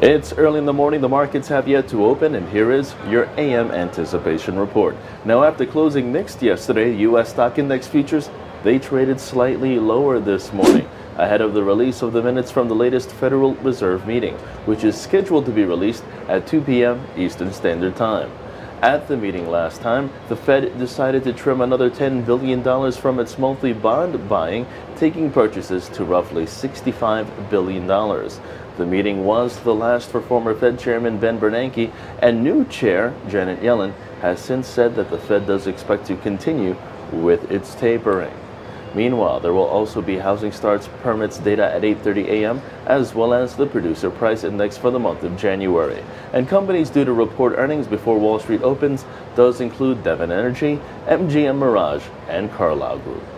It's early in the morning, the markets have yet to open, and here is your AM anticipation report. Now, after closing mixed yesterday, U.S. stock index futures, they traded slightly lower this morning ahead of the release of the minutes from the latest Federal Reserve meeting, which is scheduled to be released at 2 p.m. Eastern Standard Time. At the meeting last time, the Fed decided to trim another $10 billion from its monthly bond buying, taking purchases to roughly $65 billion. The meeting was the last for former Fed Chairman Ben Bernanke, and new chair Janet Yellen has since said that the Fed does expect to continue with its tapering. Meanwhile, there will also be housing starts permits data at 8:30 a.m. as well as the producer price index for the month of January. And companies due to report earnings before Wall Street opens does include Devon Energy, MGM Mirage, and Carlyle Group.